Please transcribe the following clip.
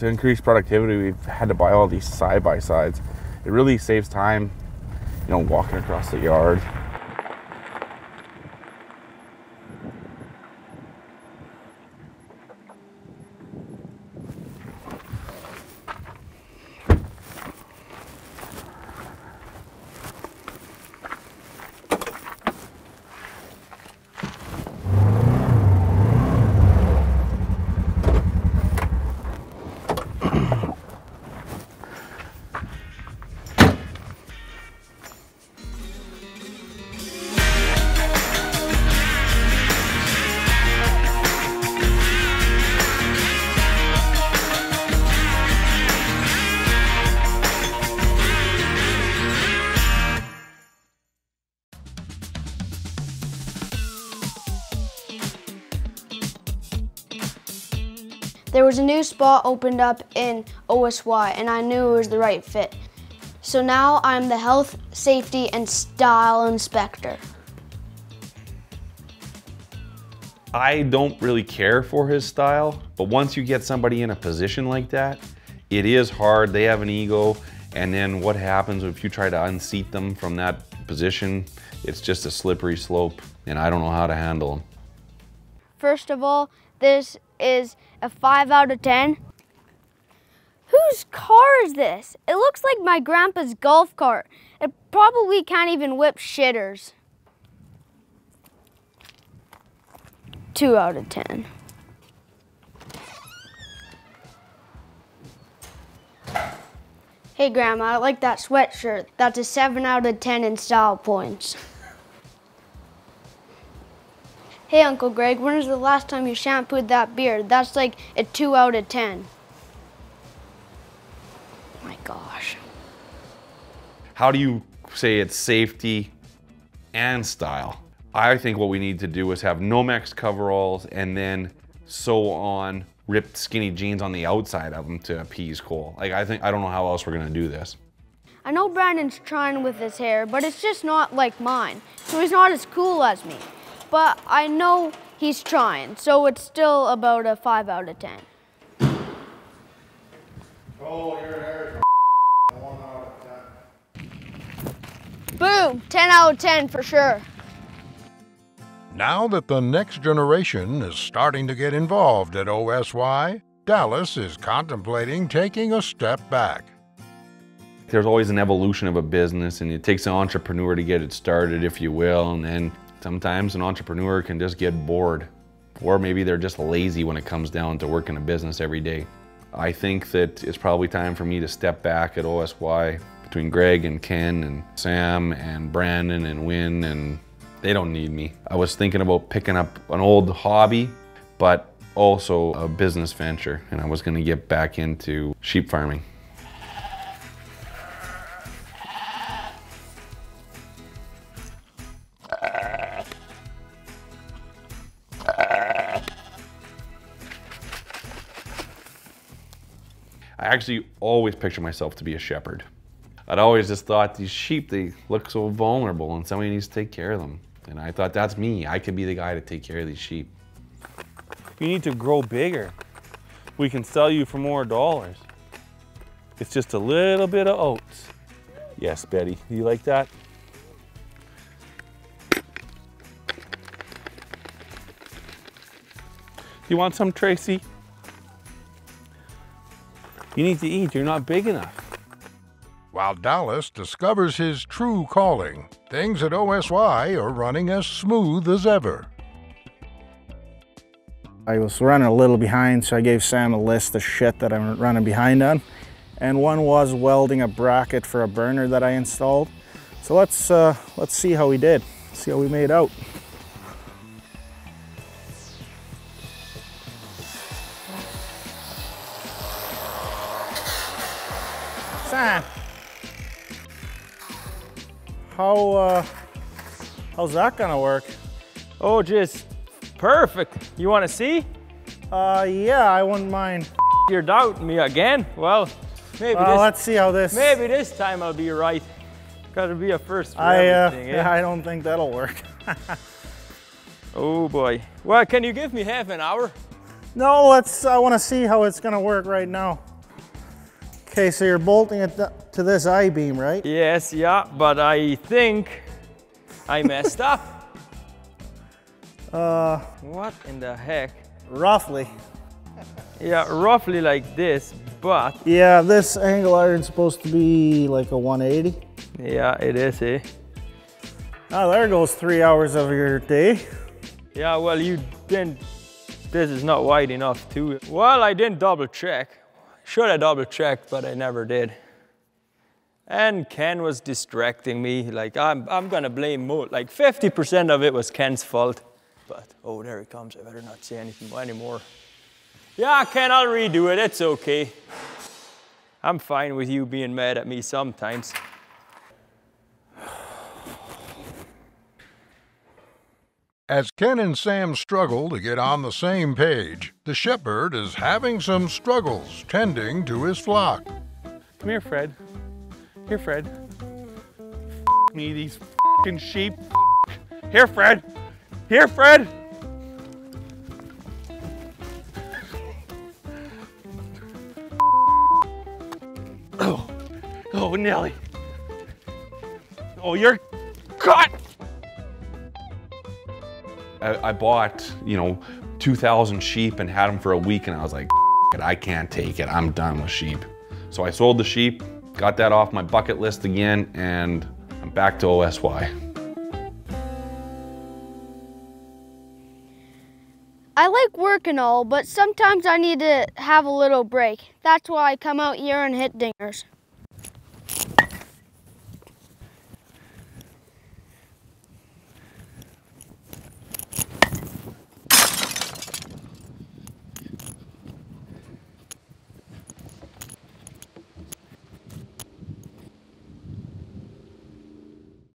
To increase productivity, we've had to buy all these side-by-sides. It really saves time, you know, walking across the yard. There was a new spot opened up in OSY and I knew it was the right fit. So now I'm the health, safety, and style inspector. I don't really care for his style, but once you get somebody in a position like that, it is hard. They have an ego, and then what happens if you try to unseat them from that position? It's just a slippery slope, and I don't know how to handle them. First of all, this is a 5 out of 10. Whose car is this? It looks like my grandpa's golf cart. It probably can't even whip shitters. 2 out of 10. Hey Grandma, I like that sweatshirt. That's a 7 out of 10 in style points. Hey Uncle Greg, when was the last time you shampooed that beard? That's like a 2 out of 10. My gosh. How do you say it's safety and style? I think what we need to do is have Nomex coveralls and then sew on ripped skinny jeans on the outside of them to appease Cole. Like I think, I don't know how else we're gonna do this. I know Brandon's trying with his hair, but it's just not like mine. So he's not as cool as me. But I know he's trying, so it's still about a 5 out of 10. Oh, your hair is one out of ten. Boom! 10 out of 10 for sure. Now that the next generation is starting to get involved at OSY, Dallas is contemplating taking a step back. There's always an evolution of a business and it takes an entrepreneur to get it started, if you will, and then sometimes an entrepreneur can just get bored or maybe they're just lazy when it comes down to working a business every day. I think that it's probably time for me to step back at OSY between Greg and Ken and Sam and Brandon and Win and they don't need me. I was thinking about picking up an old hobby, but also a business venture, and I was gonna get back into sheep farming. Actually always picture myself to be a shepherd. I'd always just thought these sheep, they look so vulnerable and somebody needs to take care of them. And I thought that's me. I could be the guy to take care of these sheep. You need to grow bigger. We can sell you for more dollars. It's just a little bit of oats. Yes, Betty, you like that? You want some, Tracy? You need to eat, you're not big enough. While Dallas discovers his true calling, things at OSY are running as smooth as ever. I was running a little behind, so I gave Sam a list of shit that I'm running behind on. And one was welding a bracket for a burner that I installed. So let's, uh, let's see how we did, see how we made out. Sam, how, uh, how's that gonna work? Oh, just perfect. You want to see? Uh, yeah, I wouldn't mind. You're doubting me again? Well, maybe this let's see how this. maybe this time I'll be right. Got to be a first I, uh, eh? I don't think that'll work. Oh boy. Well, can you give me half an hour? no, let's. I want to see how it's gonna work right now. Okay, so you're bolting it th- to this I-beam, right? Yes, yeah, but I think I messed up. Uh, What in the heck? roughly. Yeah, roughly like this, but Yeah, this angle iron's supposed to be like a 180. yeah, it is, eh? Oh, there goes three hours of your day. Yeah, well, you didn't. This is not wide enough, too. Well, I didn't double check. Should have double checked, but I never did. And Ken was distracting me. Like, I'm, I'm gonna blame Mo. Like, 50% of it was Ken's fault. But, oh, there he comes. I better not say anything anymore. Yeah, Ken, I'll redo it. It's okay. I'm fine with you being mad at me sometimes. As Ken and Sam struggle to get on the same page, the shepherd is having some struggles tending to his flock. Come here, Fred. Here, Fred. F- me, these fing sheep. Here, Fred. Here, Fred. Oh, oh, Nelly. Oh, you're caught. I, I bought, you know, 2,000 sheep and had them for a week, and I was like, it, I can't take it. I'm done with sheep. So I sold the sheep, got that off my bucket list again, and I'm back to OSY. I like work and all, but sometimes I need to have a little break. That's why I come out here and hit dingers.